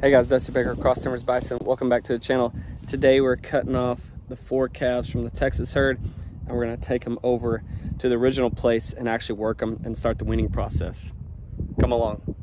Hey guys, Dusty Baker, Cross Timbers Bison. Welcome back to the channel. Today we're cutting off the four calves from the Texas herd and we're gonna take them over to the original place and actually work them and start the weaning process. Come along.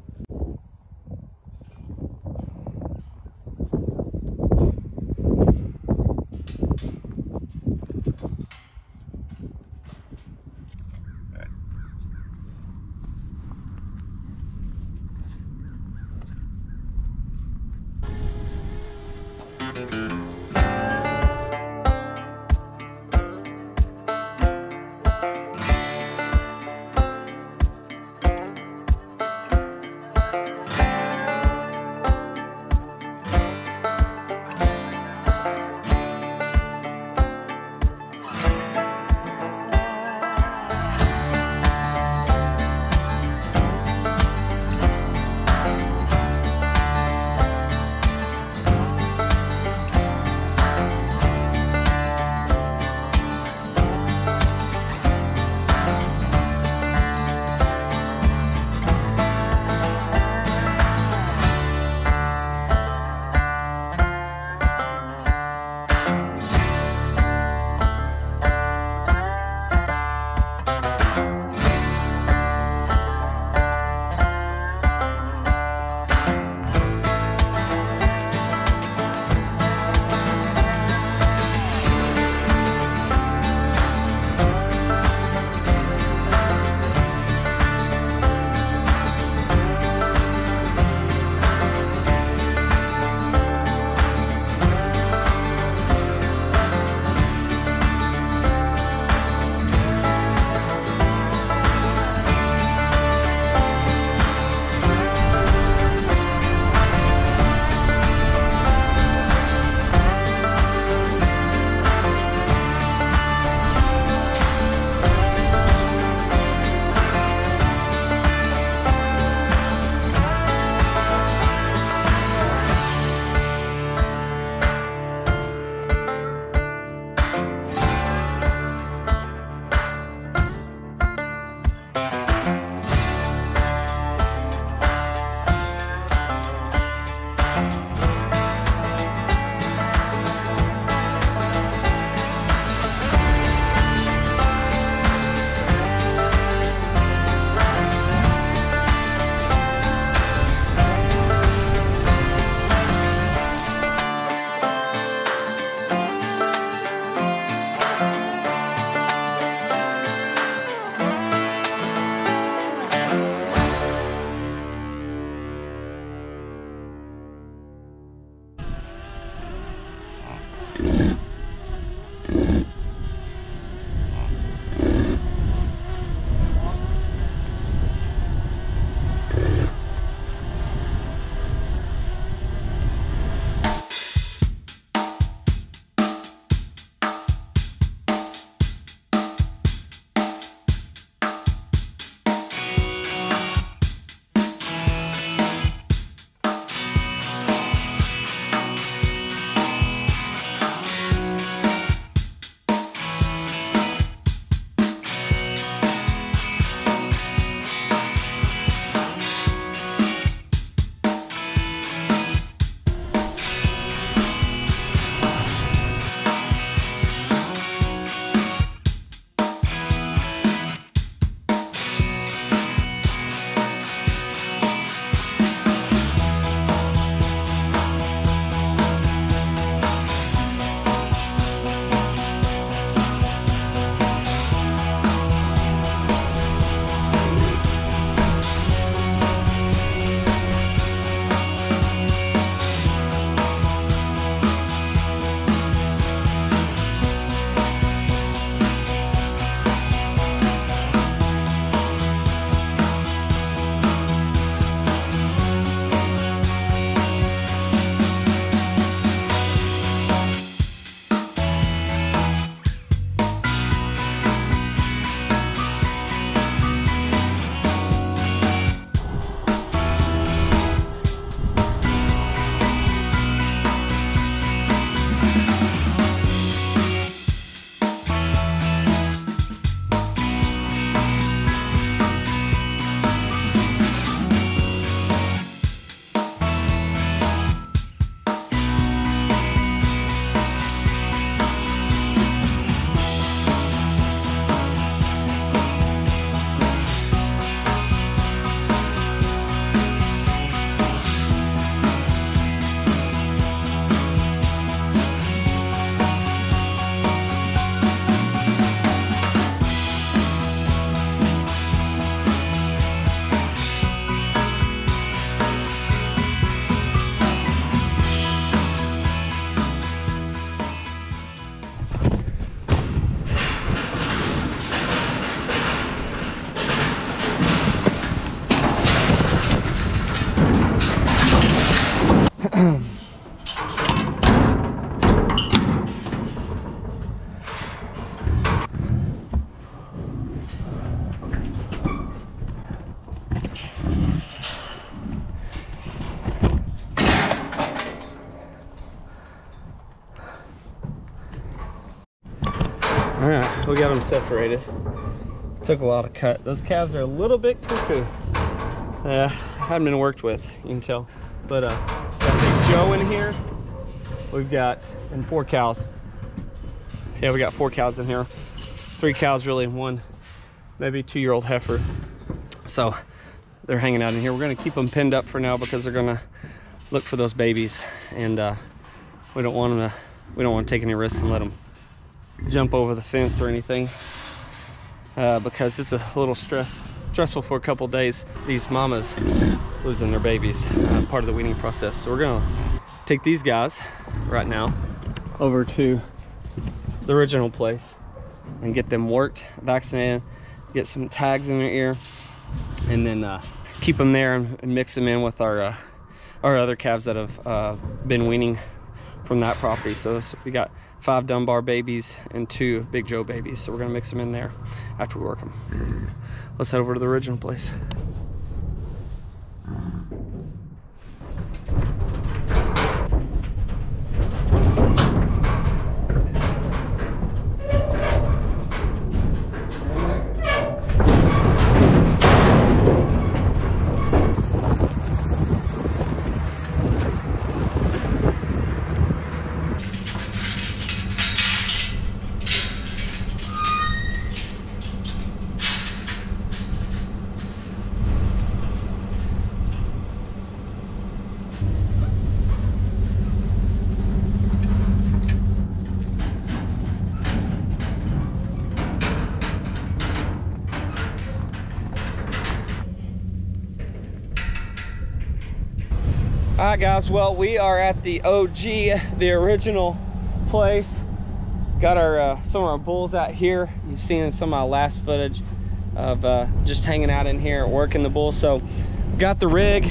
We got them separated. Took a while to cut. Those calves are a little bit cuckoo. Uh, haven't been worked with, you can tell. But uh, got Big Joe in here. We've got, and four cows. Yeah, we got four cows in here. Three cows really, one maybe two-year-old heifer. So they're hanging out in here. We're gonna keep them pinned up for now because they're gonna look for those babies. And uh, we don't want them to, we don't want to take any risks and let them jump over the fence or anything uh, because it's a little stress stressful for a couple days. These mamas losing their babies, uh, part of the weaning process. So we're gonna take these guys right now over to the original place and get them worked, vaccinated, get some tags in their ear, and then uh, keep them there and, mix them in with our uh, our other calves that have uh, been weaning from that property. So, so we got five Dunbar babies and two Big Joe babies. So we're gonna mix them in there after we work them. Let's head over to the original place. Right guys. Well we are at the og the original place. Got our uh, some of our bulls out here. You've seen some of my last footage of uh, just hanging out in here working the bulls. So got the rig.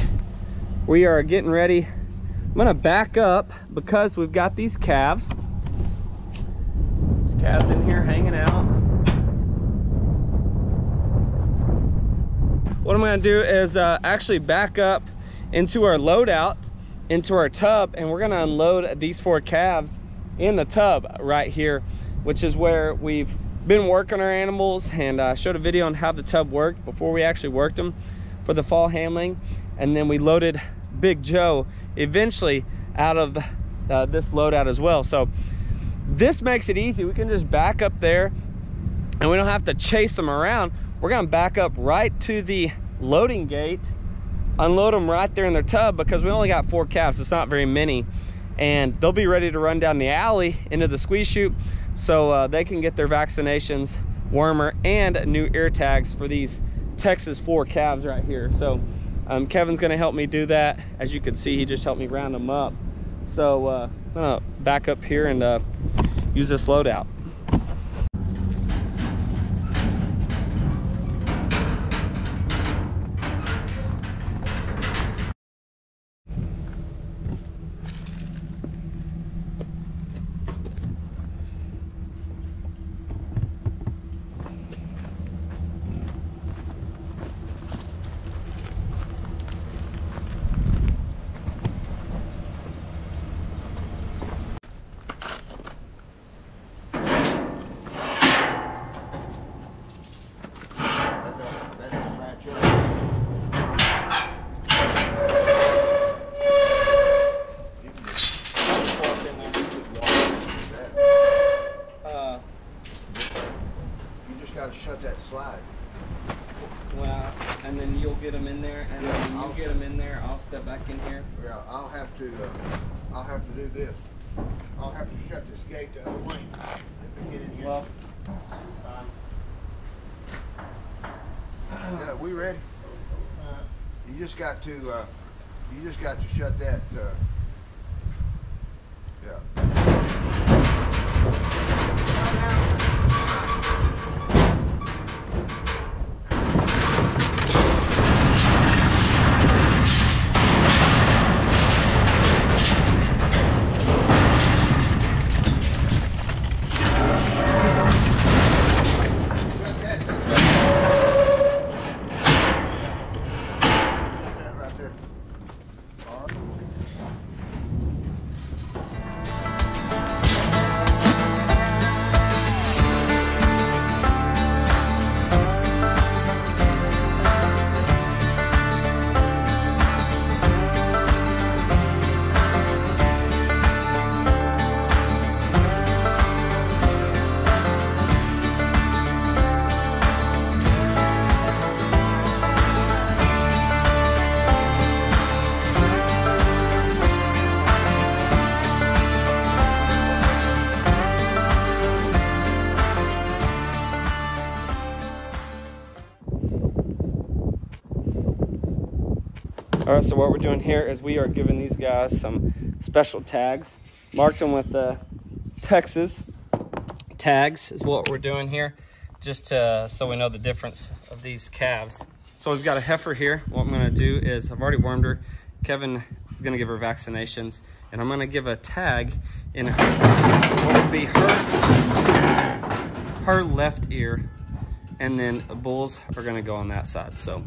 We are getting ready. I'm gonna back up because we've got these calves. These calves in here hanging out. What i'm gonna do is uh, actually back up into our loadout, into our tub, and we're gonna unload these four calves in the tub right here, which is where we've been working our animals and I uh, showed a video on how the tub worked before we actually worked them for the fall handling. And then we loaded Big Joe eventually out of uh, this loadout as well. So this makes it easy. We can just back up there and we don't have to chase them around. We're gonna back up right to the loading gate unload them right there in their tub because we only got four calves it's not very many. And they'll be ready to run down the alley into the squeeze chute so uh, they can get their vaccinations wormer and new ear tags for these texas four calves right here. So um, kevin's going to help me do that. As you can see he just helped me round them up. So uh, i'm gonna back up here and uh, use this loadout get them in there, and yeah, then you I'll get them in there. Back in here. Yeah, I'll have to. Uh, I'll have to do this. I'll have to shut this gate the other way. Let me get in here. Well, yeah, we ready? Uh, you just got to. Uh, you just got to shut that. All right, so what we're doing here is we are giving these guys some special tags. Marked them with the Texas tags is what we're doing here, just to, so we know the difference of these calves. So we've got a heifer here. What I'm gonna do is, I've already wormed her. Kevin is gonna give her vaccinations, and I'm gonna give a tag in her, what would be her, her left ear, and then the bulls are gonna go on that side, so.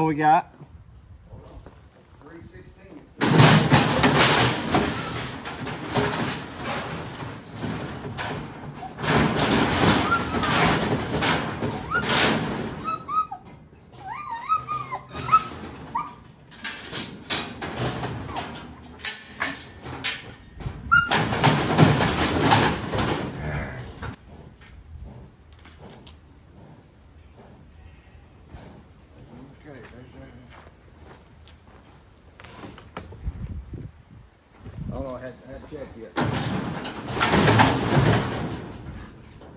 What we got? Three sixteen. Okay, there's that. Oh, no, I had, I hadn't checked yet.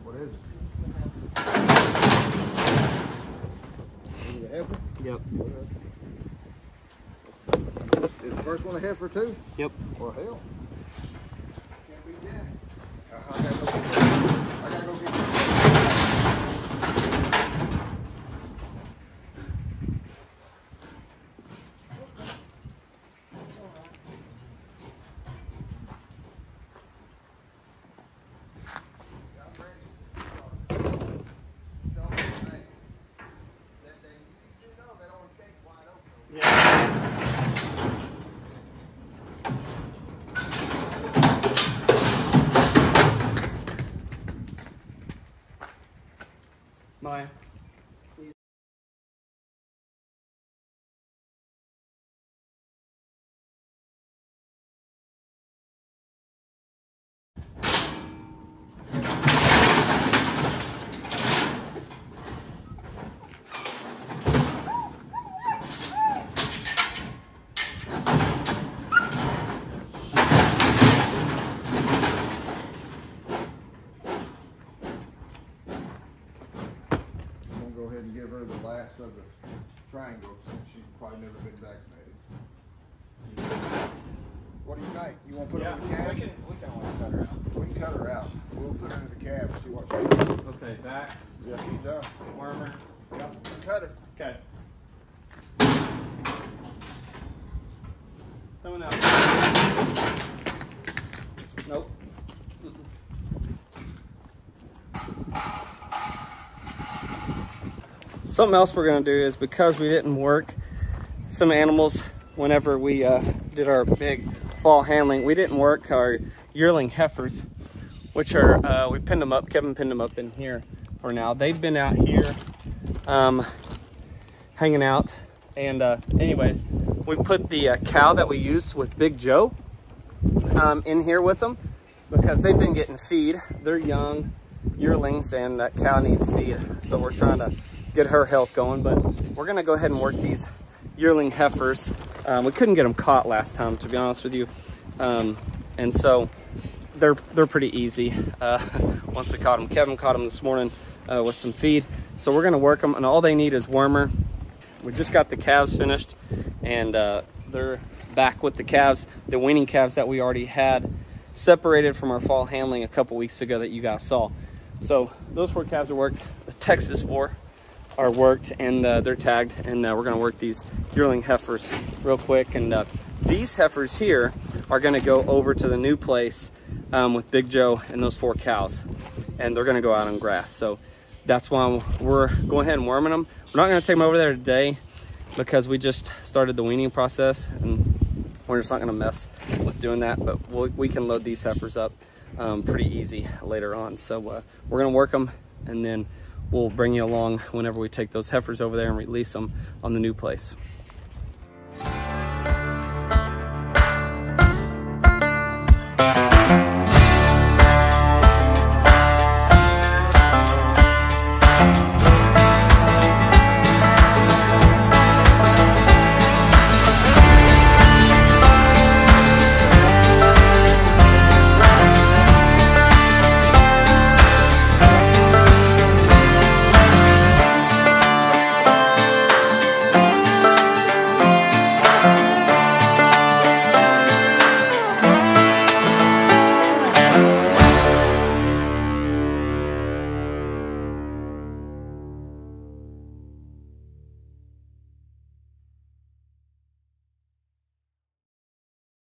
What is it? Is it a heifer? Yep. Is the first one a heifer too? Yep. Well, hell. Can't beat that. Uh, I gotta go get, I gotta go get. Maya. Ahead and give her the last of the triangle since she's probably never been vaccinated. What do you think? You wanna put her in the cab? we can, we can always cut her out. We can cut her out. We'll put her in the cab and see what she does. Okay, backs, Yeah, she does. wormer. Yep, cut her. Okay. Coming out. Something else we're gonna do is because we didn't work some animals whenever we uh, did our big fall handling, we didn't work our yearling heifers, which are, uh, we pinned them up, Kevin pinned them up in here for now. They've been out here um, hanging out. And uh, anyways, we put the uh, cow that we used with Big Joe um, in here with them because they've been getting feed. They're young yearlings and that cow needs feed. So we're trying to get her health going, but we're gonna go ahead and work these yearling heifers. Um, we couldn't get them caught last time, to be honest with you. Um, and so they're, they're pretty easy uh, once we caught them. Kevin caught them this morning uh, with some feed. So we're gonna work them and all they need is wormer. We just got the calves finished and uh, they're back with the calves, the weaning calves that we already had separated from our fall handling a couple weeks ago that you guys saw. So those four calves are worked. The Texas four are worked and uh, they're tagged and uh, we're gonna work these yearling heifers real quick and uh, These heifers here are gonna go over to the new place um, with Big Joe and those four cows. And they're gonna go out on grass. So that's why we're going ahead and worming them. We're not gonna take them over there today because we just started the weaning process and we're just not gonna mess with doing that, but we'll, we can load these heifers up um, pretty easy later on. So uh, we're gonna work them and then we'll bring you along whenever we take those heifers over there and release them on the new place.